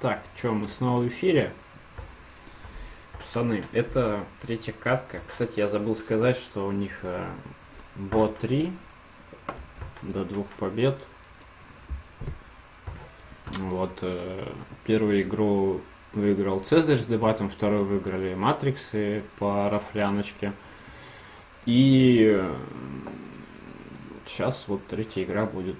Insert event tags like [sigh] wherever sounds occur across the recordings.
Так, что, мы снова в эфире? Пацаны, это третья катка. Кстати, я забыл сказать, что у них э, бот 3 до двух побед. Вот, э, первую игру выиграл Цезарь с дебатом, вторую выиграли Матриксы по рафляночке. И э, сейчас вот третья игра будет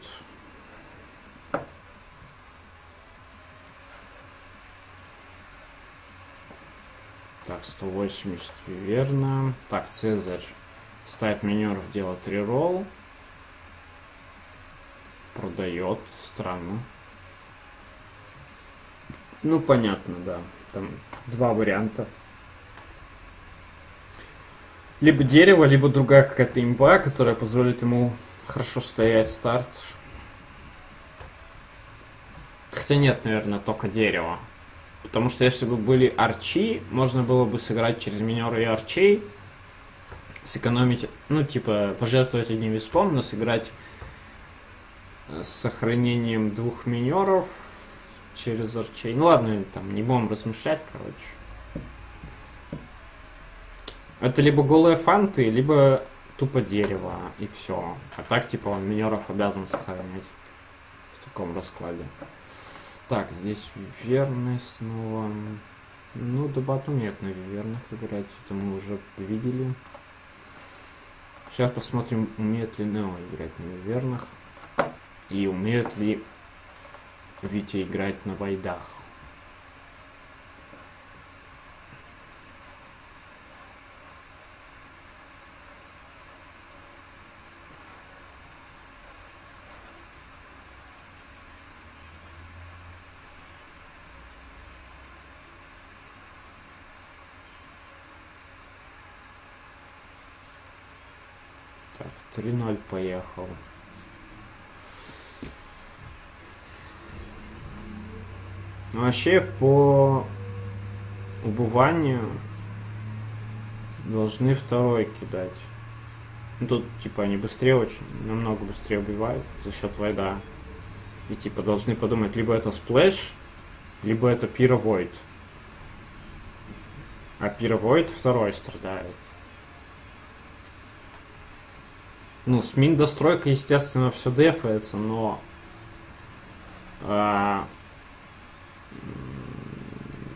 180 верно. Так, Цезарь ставит минеров, делает реролл. Продает. Странно. Ну, понятно, да. Там два варианта. Либо дерево, либо другая какая-то имба, которая позволит ему хорошо стоять старт. Хотя нет, наверное, только дерево. Потому что если бы были арчи, можно было бы сыграть через минеры и арчей, сэкономить, ну, типа, пожертвовать одним виспом, но сыграть с сохранением двух минеров через арчей. Ну ладно, там не будем размышлять, короче. Это либо голые фанты, либо тупо дерево, и все. А так, типа, он минеров обязан сохранять в таком раскладе. Так, здесь верность снова. Ну, дебату нет на верных играть. Это мы уже видели. Сейчас посмотрим, умеет ли Нео играть на верных. И умеет ли Витя играть на вайдах. Так, 3-0 поехал. Ну, вообще по убыванию должны второй кидать. Ну, тут, типа, они быстрее очень, намного быстрее убивают за счет void а. И, типа, должны подумать, либо это splash, либо это pyro void. А пировойд второй страдает. Ну, с мин достройкой, естественно, все дефается, но... А,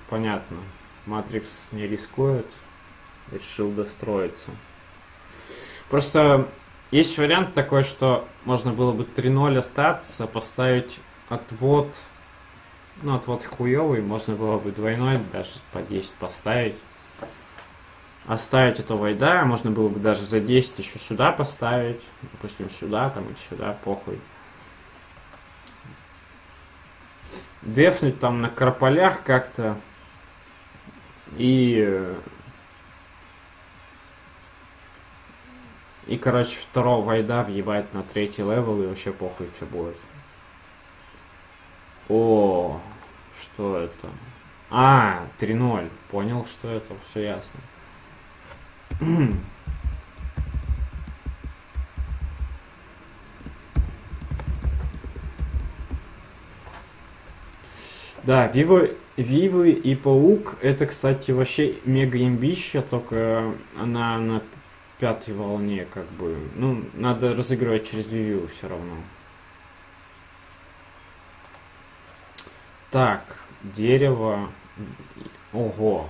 понятно. Матрикс не рискует. Решил достроиться. Просто есть вариант такой, что можно было бы 3-0 остаться, поставить отвод. Ну, отвод хуёвый, можно было бы двойной, даже по 10 поставить. Оставить это void а, можно было бы даже за 10 еще сюда поставить. Допустим, сюда, там и сюда, похуй. Дефнуть там на карполях как-то. И... И, короче, второго void а въебать на третий level и вообще похуй все будет. О, что это? А, 3-0. Понял, что это. Все ясно. Да, Вивы, Вивы и Паук, это, кстати, вообще мега имбища, только она на пятой волне, как бы. Ну, надо разыгрывать через Виву все равно. Так, дерево. Ого.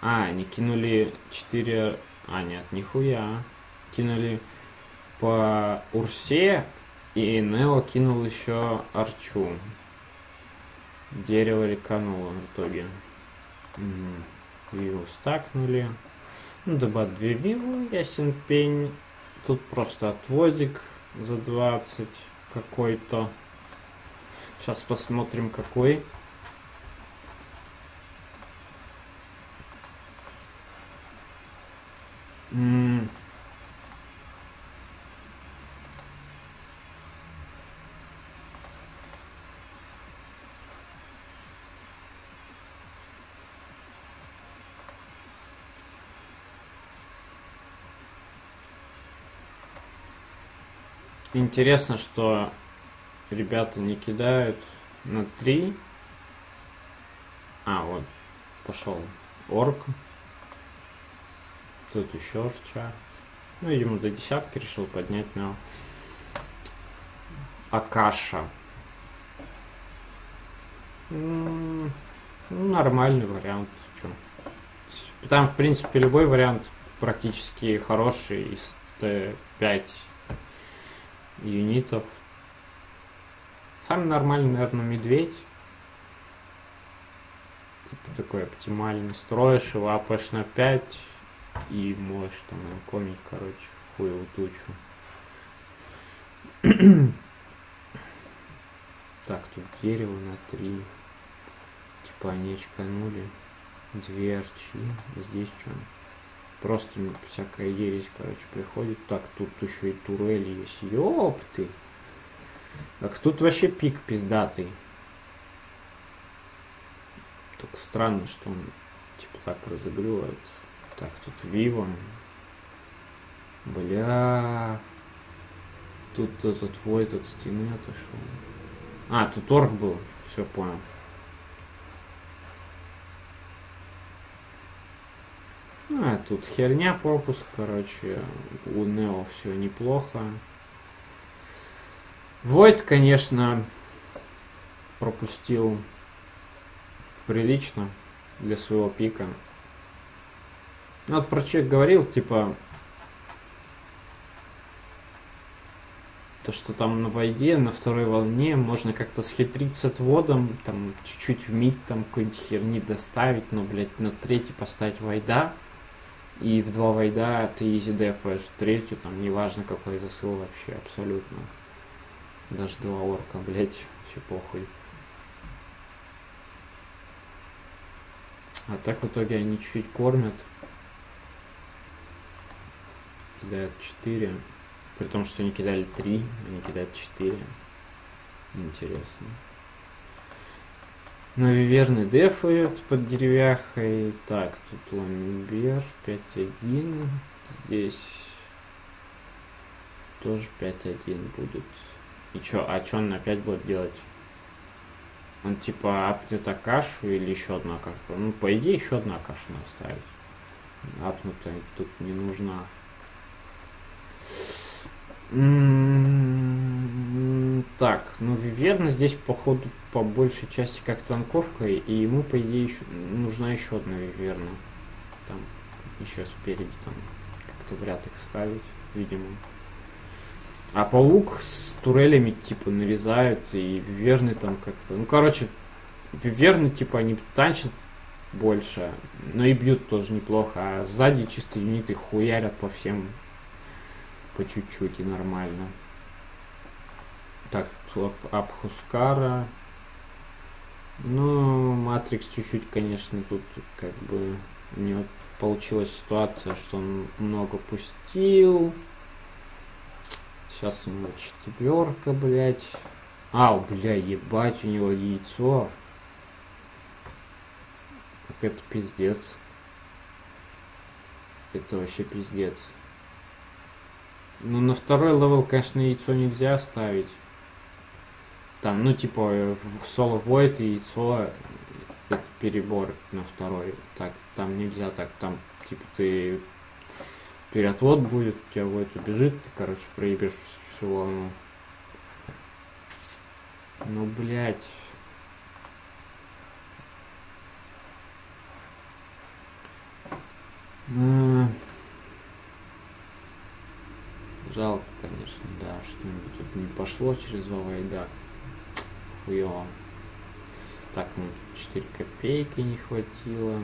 А, они кинули 4... А, нет, нихуя. Кинули по Урсе, и Нео кинул еще Арчу. Дерево рекануло в итоге. Угу. Виву стакнули. Ну, добавить две виву, ясен пень. Тут просто отводик за 20 какой-то. Сейчас посмотрим какой. Интересно, что ребята не кидают на 3, А, вот, пошел орк. Тут еще ча. Ну, видимо, до десятки решил поднять, но... Акаша. Ну, нормальный вариант. Чё. Там, в принципе, любой вариант практически хороший из Т5 юнитов. Самый нормальный, наверное, медведь. Типа такой оптимальный. Строишь его, апэш на 5 и можешь там комить, короче, хуеву тучу. [clears throat] Так, тут дерево на 3. Типа они очканули. Две арчи. Здесь что? Просто всякая ересь, короче, приходит. Так, тут еще и турели есть. Ёпты! Так тут вообще пик пиздатый. Только странно, что он типа так разыгрывает. Так, тут Вивон. Бля. Тут этот войд от стены отошел. А, тут орк был. Все понял. А, тут херня пропуск, короче. У Нео все неплохо. Войд, конечно, пропустил прилично для своего пика. Ну, вот про человек говорил, типа, то, что там на войде, на второй волне можно как-то схитрить с отводом, там, чуть-чуть в мид, там, какой-нибудь херни доставить, но, блядь, на третий поставить войда, и в два войда ты изи дефаешь третью, там, неважно какой засыл вообще, абсолютно. Даже два орка, блядь, вообще похуй. А так в итоге они чуть-чуть кормят. Кидают 4. При том, что они кидали 3, они кидают 4. Интересно. Ну, Виверны дефают под деревяхой. Так, тут ламбер 5-1. Здесь тоже 5-1 будет. И чё, а чё он опять будет делать? Он типа апнет Акашу или еще одна Акашу? Ну, по идее, еще одна Акашу надо ставить. Апнутая тут не нужна. Так, ну Виверна здесь, походу, по большей части как танковка, и ему, по идее, еще, нужна еще одна Виверна. Там, еще спереди, там, как-то в ряд их ставить, видимо. А паук с турелями, типа, нарезают, и виверны там как-то... Ну, короче, виверны, типа, они танчат больше, но и бьют тоже неплохо, а сзади чисто юниты хуярят по всем по чуть-чуть и нормально. Так, Абхускара. Ну, Матрикс чуть-чуть, конечно, тут как бы у него получилась ситуация, что он много пустил. Сейчас у него четверка, блядь. А, бля, ебать, у него яйцо. Это пиздец. Это вообще пиздец. Ну, на второй level, конечно, яйцо нельзя ставить. Там, ну, типа, в соло void яйцо это перебор на второй. Так, там нельзя так, там, типа, ты переотвод будет, у тебя void убежит, ты, короче, проебешь всю волну. Ну, блядь. Жалко, конечно, да, что-нибудь тут не пошло через войда. Хуёво. Так, ну, 4 копейки не хватило.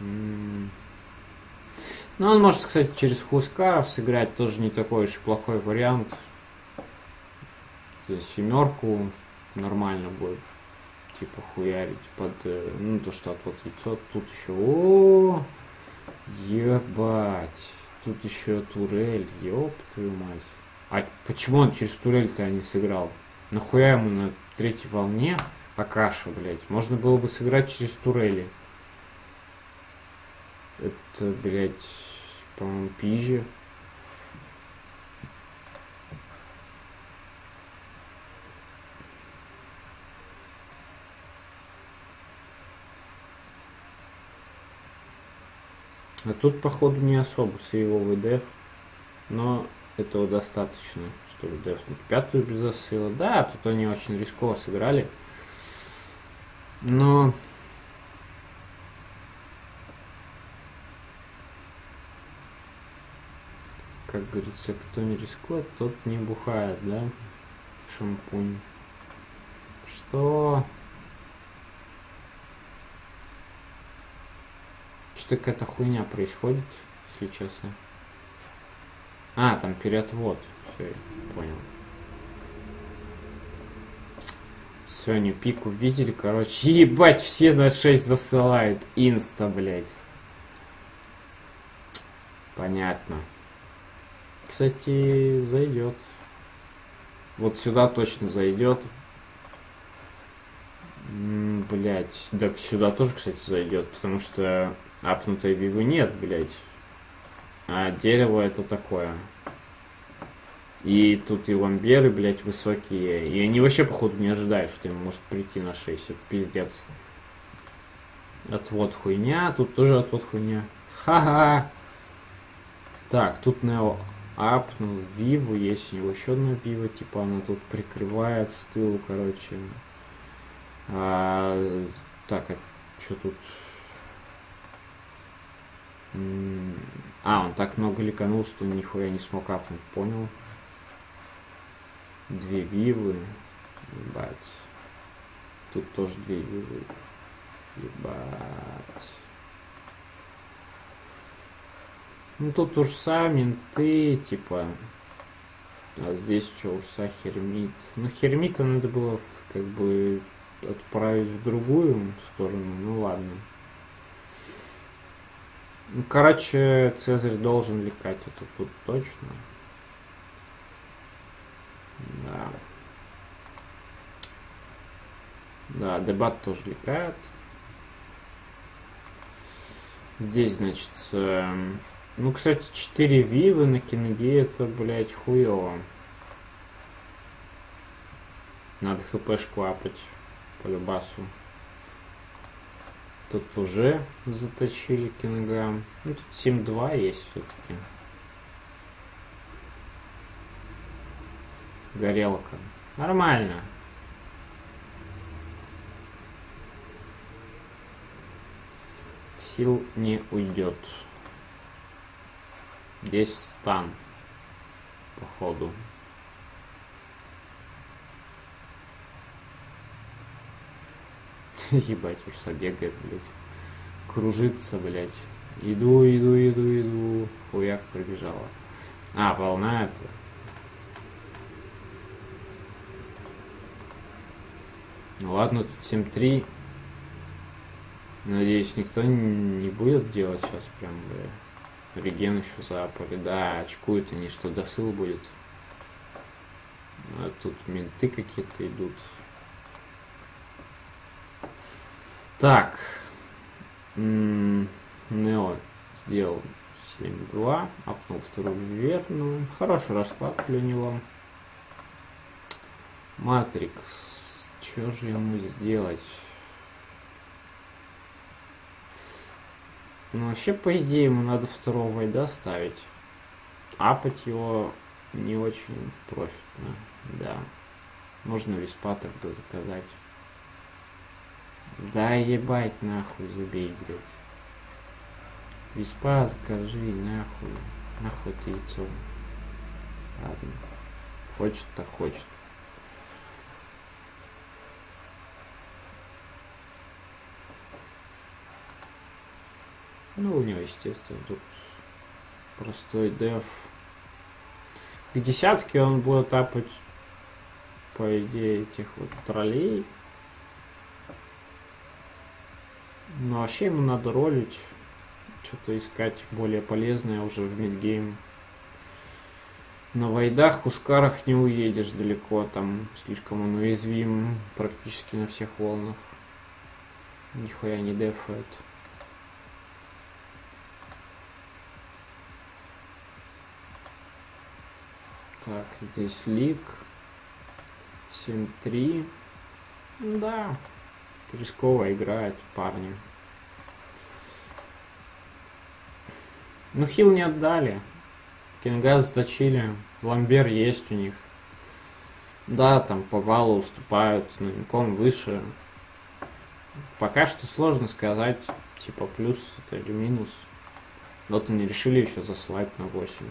М-м. Ну, он может, кстати, через Хускаров сыграть, тоже не такой уж плохой вариант. Семерку нормально будет. Типа хуярить под, э, ну, то, что от вот яйцо. Тут еще, о, ебать. Тут еще турель, ёб твою мать. А почему он через турель-то не сыграл? Нахуя ему на третьей волне Акаша, блядь? Можно было бы сыграть через турели. Это, блядь, по-моему, пизже. А тут, походу, не особо сейвовый деф. Но этого достаточно, чтобы дефнуть пятую без засыла. Да, тут они очень рисково сыграли. Но... Как говорится, кто не рискует, тот не бухает, да? Шампунь. Что? Что-то какая-то хуйня происходит, если честно. А, там переотвод. Все, я понял. Сегодня пику видели, короче. Ебать, все на 6 засылают. Инста, блядь. Понятно. Кстати, зайдет. Вот сюда точно зайдет. Блять, да сюда тоже, кстати, зайдет, потому что апнутой вивы нет, блять. А дерево это такое. И тут и ламберы, блядь, высокие. И они вообще, походу, не ожидают, что им может прийти на 6. Это пиздец. Отвод хуйня. Тут тоже отвод хуйня. Ха-ха. Так, тут Нео апнул Виву. Есть у него еще одна Вива. Типа она тут прикрывает с тылу, короче. А, так, а что тут? А, он так много ликанул, что нихуя не смог апнуть, понял? Две вивы. Ебать. Тут тоже две вивы. Ебать. Ну тут урса, менты, типа. А здесь что, урса, хермит. Ну хермита надо было как бы отправить в другую сторону. Ну ладно. Ну, короче, Цезарь должен лекать это тут точно. Да. Да, дебат тоже лекает. Здесь, значит, э, ну, кстати, 4 вивы на киноге это, блядь, хуево. Надо хпшку апать по любасу. Тут уже заточили кинограмм. Ну, тут 7-2 есть все-таки. Горелка. Нормально. Сил не уйдет. Здесь стан. Походу. [laughs] Ебать, уж бегает, блядь. Кружится, блядь. Иду, иду, иду, иду. Хуяк пробежала. А, волна это. Ну ладно, тут 7-3. Надеюсь, никто не будет делать сейчас прям, бля. Реген еще запали. Да, очкуют они, что досыл будет. А тут менты какие-то идут. Так. Нео сделал 7-2. Апнул вторую верную. Хороший расклад для него. Матрикс. Что же ему сделать? Ну, вообще, по идее, ему надо второго вайда ставить. Апать его не очень профитно, да. Можно виспа тогда заказать. Да ебать нахуй, забей, блядь. Виспа закажи, нахуй. Нахуй ты яйцо. Ладно. Хочет-то хочет. Ну, у него, естественно, тут простой деф. К десятке он будет тапать, по идее, этих вот троллей. Но вообще ему надо ролить, что-то искать более полезное уже в мидгейм. На вайдах, ускарах не уедешь далеко, там слишком он уязвим практически на всех волнах. Нихуя не дефает. Так, здесь лик. 7-3. Да, рисково играет парни. Ну, хил не отдали. Кингаз заточили. Ламбер есть у них. Да, там по валу уступают, но Никон выше. Пока что сложно сказать, типа плюс это или минус. Вот они решили еще заслать на 8.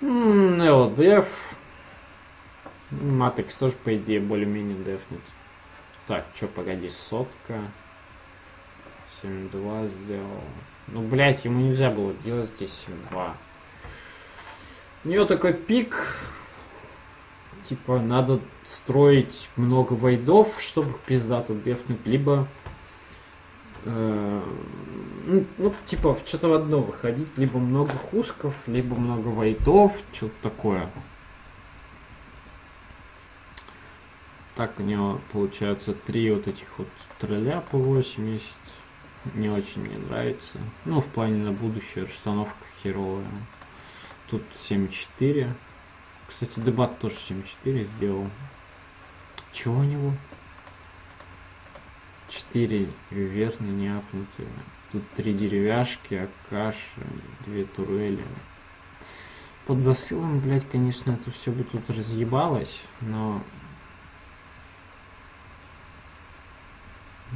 Нео Деф. Матрикс тоже, по идее, более-менее дефнет. Так, что, погоди, сотка. 7-2 сделал. Ну, блядь, ему нельзя было делать здесь 7-2. У нее такой пик. Типа, надо строить много вайдов, чтобы пиздато дефнуть, либо э, ну, типа, в что-то в одно выходить, либо много хусков, либо много вайтов, что-то такое. Так, у него получается три вот этих вот тролля по 80. Не очень мне нравится. Ну, в плане на будущее расстановка херовая. Тут 7.4. Кстати, дебат тоже 7.4 сделал. Чего у него? 4 верно не апнутые. Тут три деревяшки, акаши, две турели. Под засылом, блядь, конечно, это все бы тут разъебалось, но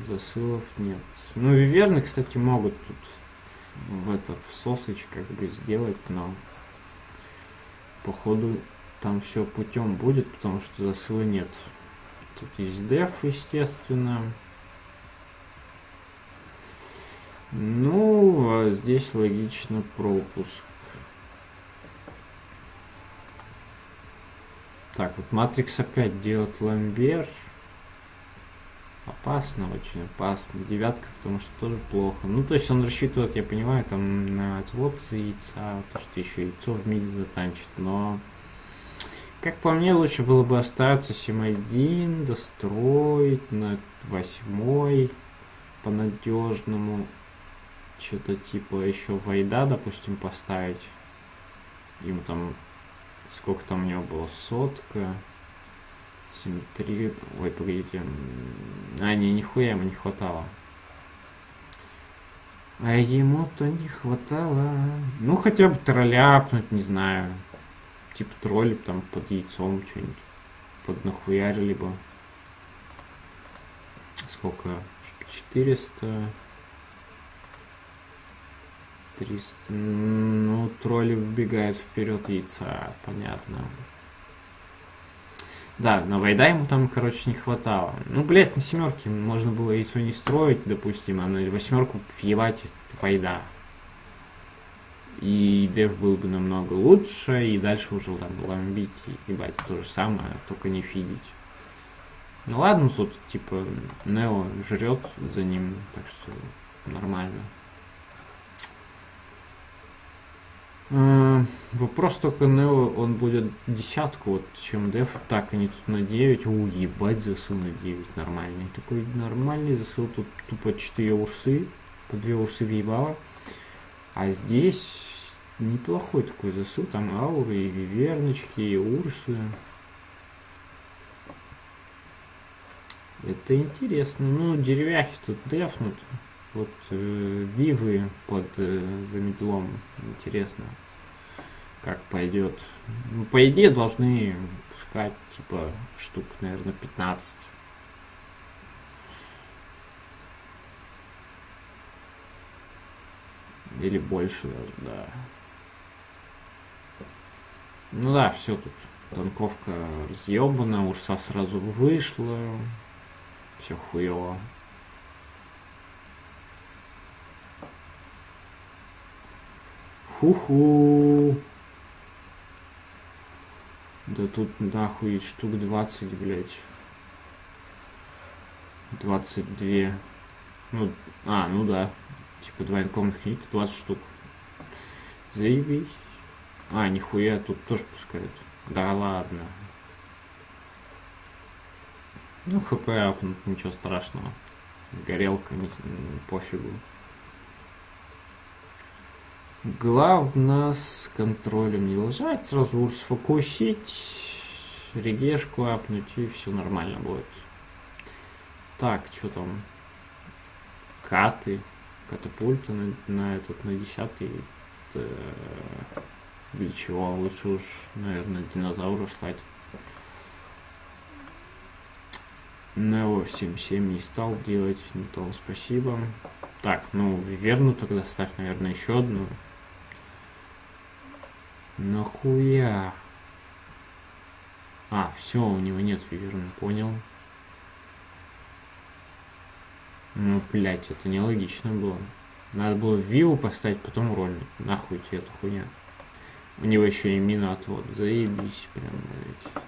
засылов нет. Ну, виверны, кстати, могут тут в это в как бы сделать, но походу там все путем будет, потому что засыла нет. Тут есть деф, естественно. Ну, а здесь логично пропуск. Так, вот Матрикс опять делает ламбер. Опасно, очень опасно. Девятка, потому что тоже плохо. Ну, то есть он рассчитывает, я понимаю, там на отвод яйца, то, что еще яйцо в миде затанчит, но... Как по мне, лучше было бы остаться 7-1, достроить на 8 по надежному что-то типа еще Вайда, допустим, поставить. Ему там, сколько там у него было, сотка, 7-3, ой, погодите, а, не, нихуя ему не хватало. А ему-то не хватало. Ну, хотя бы тролляпнуть, не знаю. Типа тролли там под яйцом что-нибудь под нахуярили бы. Сколько? 400. 300. Ну, тролли вбегают вперед яйца, понятно. Да, на Вайда ему там, короче, не хватало. Ну, блядь, на семерке можно было яйцо не строить, допустим, а на восьмерку въебать Вайда. И дев был бы намного лучше, и дальше уже там ламбить и ебать то же самое, только не фидить. Ну ладно, тут типа Нео жрет за ним, так что нормально. Вопрос только Нео, он будет десятку, вот чем деф. Так, они тут на 9. У, ебать, засыл на 9 нормальный. Такой нормальный засыл. Тут тупо 4 урсы. По 2 урсы въебало. А здесь неплохой такой засыл. Там ауры, и виверночки, и урсы. Это интересно. Ну, деревяхи тут дефнут. Вот э, вивы под э, замедлом. Интересно, как пойдет. Ну, по идее, должны пускать, типа, штук, наверное, 15. Или больше даже, да. Ну да, все тут. Танковка разъебана, Урса сразу вышла. Все хуево. Ху-ху. Да тут нахуй штук 20, блядь. 22. Ну, а, ну да. Типа два инкомных юнита, 20 штук. Заебись. А, нихуя, тут тоже пускают. Да ладно. Ну, хп апнут, ничего страшного. Горелка, не, пофигу. Главное с контролем не лажать, сразу уж сфокусить, регешку апнуть и все нормально будет. Так, что там? Каты. катапульта на, на этот, на десятый. Это, для чего? Лучше уж, наверное, динозавров слать. Нео 7.7 не стал делать, не то спасибо. Так, ну, верну тогда ставь, наверное, еще одну. Нахуя? А, все, у него нет виверны, понял. Ну, блядь, это нелогично было. Надо было виллу поставить, потом ролик. Нахуй тебе эта хуйня. У него еще и мина отвод. Заебись прям, блядь.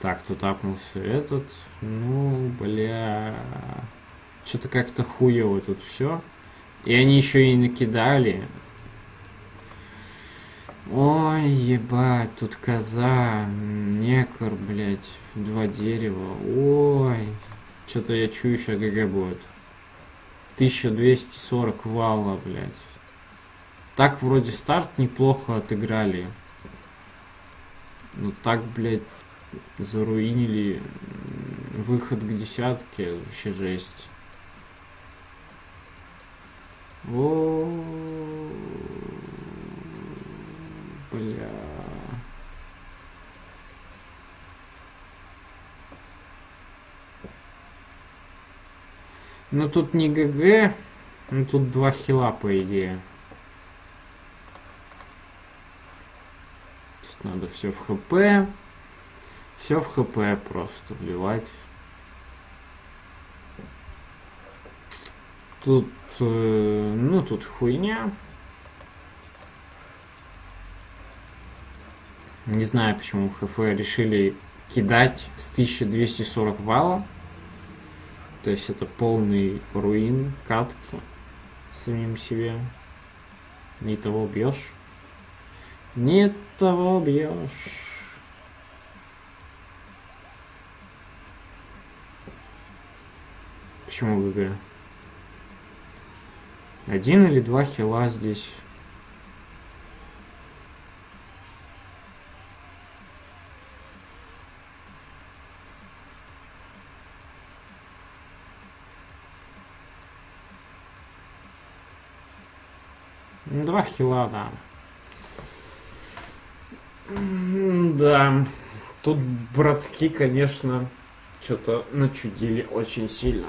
Так, тут апнулся этот. Ну, бля. Что-то как-то хуево тут все. И они еще и накидали. Ой, ебать, тут коза, некор, блядь, два дерева. Ой, что-то я чую, еще ГГ будет. 1240 вала, блядь. Так вроде старт неплохо отыграли. Ну так, блядь, заруинили выход к десятке. Вообще жесть. О, бля. Ну тут не ГГ, ну тут два хила по идее. Тут надо все в ХП. Все в ХП просто вливать. Тут, э, ну, тут хуйня. Не знаю, почему ХФ решили кидать с 1240 вала. То есть это полный руин, катки самим себе. Не того бьешь. Не того бьешь. Почему ГГ? Один или два хила здесь. Два хила, да. Да. Тут братки, конечно, что-то начудили очень сильно.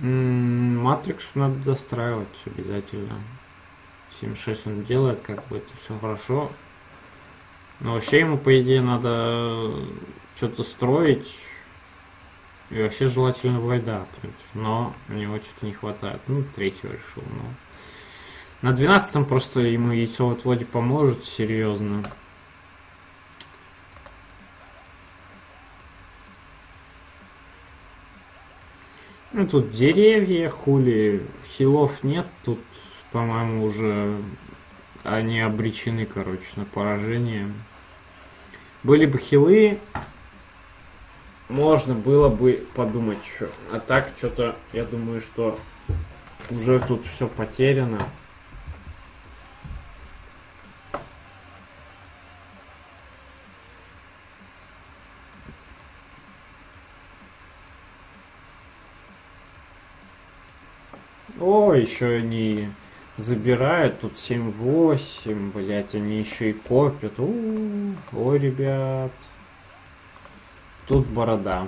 Матрикс надо достраивать обязательно. 7.6 он делает, как бы это все хорошо. Но вообще ему, по идее, надо что-то строить. И вообще желательно войда. Но у него что-то не хватает. Ну, третьего решил. Но... На 12 просто ему яйцо в отводе поможет серьезно. Ну, тут деревья, хули, хилов нет, тут, по-моему, уже они обречены, короче, на поражение. Были бы хилы, можно было бы подумать что. А так, что-то, я думаю, что уже тут все потеряно. О, еще они забирают, тут 7-8, блять, они еще и копят. У. Ой, ребят. Тут борода.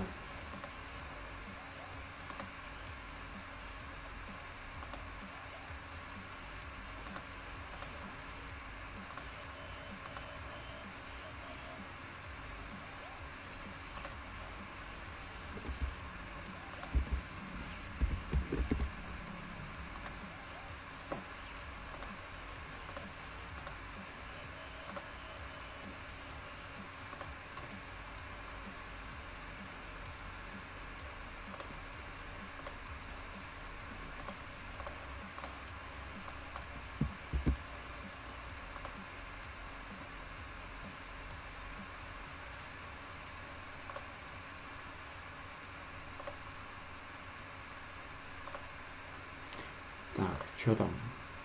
Что там?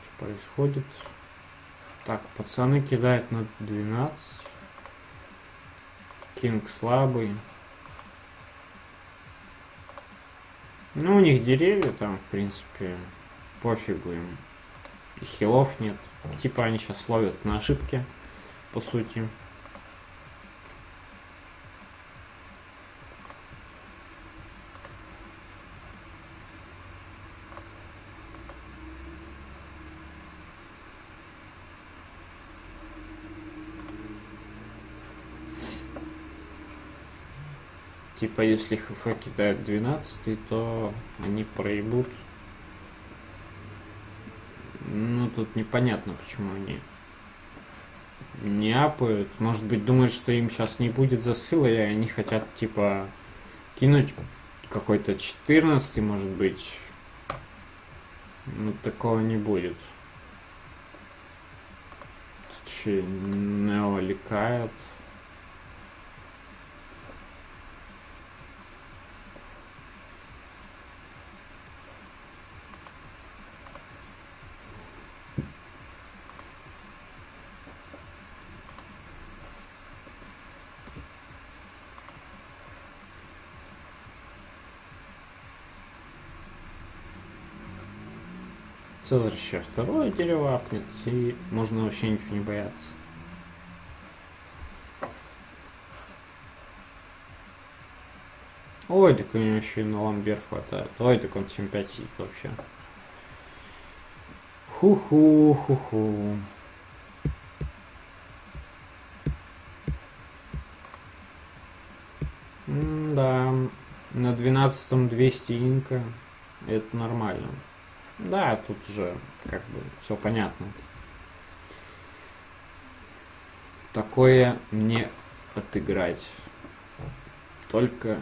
Что происходит? Так, пацаны кидают на 12. Кинг слабый. Ну, у них деревья там, в принципе, пофигу им. И хилов нет. Типа они сейчас ловят на ошибки, по сути. Типа, если ХФ кидает 12, то они проебут. Ну, тут непонятно, почему они не апают. Может быть, думают, что им сейчас не будет засыла, и они хотят, типа, кинуть какой-то 14, может быть. Ну, такого не будет. Тут еще Нео ликает. Цезарь еще второе дерево апнет, и можно вообще ничего не бояться. Ой, так у него еще и на ламбер хватает. Ой, так он 7-5 сик вообще. Ху-ху, ху-ху. да, на 12 200 инка. Это нормально. Да, тут уже как бы все понятно. Такое мне отыграть. Только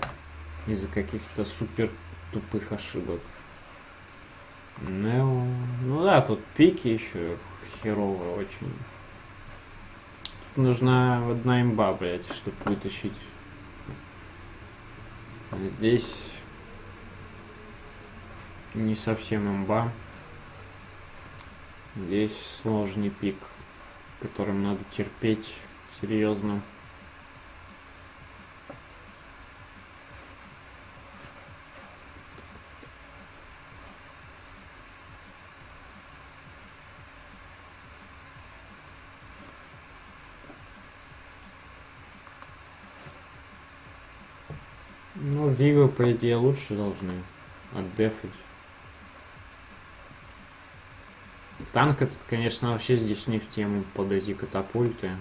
из-за каких-то супер тупых ошибок. Нео. Ну да, тут пики еще херово очень. Тут нужна одна имба, блядь, чтобы вытащить. Здесь не совсем имба. Здесь сложный пик, которым надо терпеть серьезно. Ну, Вивы, по идее, лучше должны отдефать. Танк этот, конечно, вообще здесь не в тему под эти катапульты.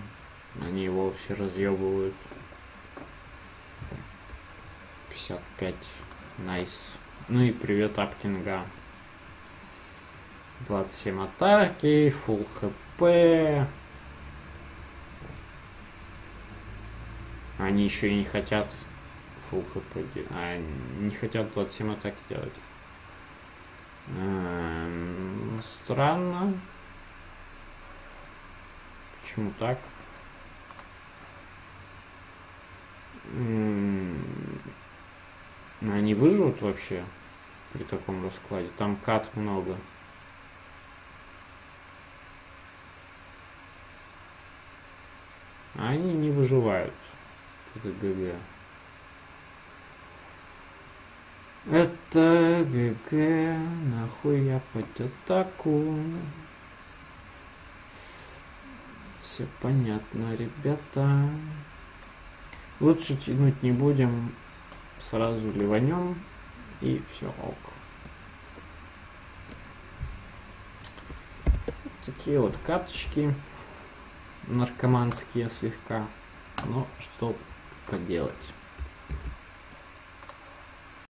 Они его вообще разъебывают. 55. Nice. Ну и привет up king а. 27 атаки, full хп. Они еще и не хотят фул хп. А, не хотят 27 атаки делать. Эм, странно. Почему так? Они выживут вообще при таком раскладе? Там кат много. они не выживают. Это ГГ. Это ГГ, нахуй я под атаку. Все понятно, ребята. Лучше тянуть не будем. Сразу ливанем. И все, ок. такие вот карточки. Наркоманские слегка. Но что поделать.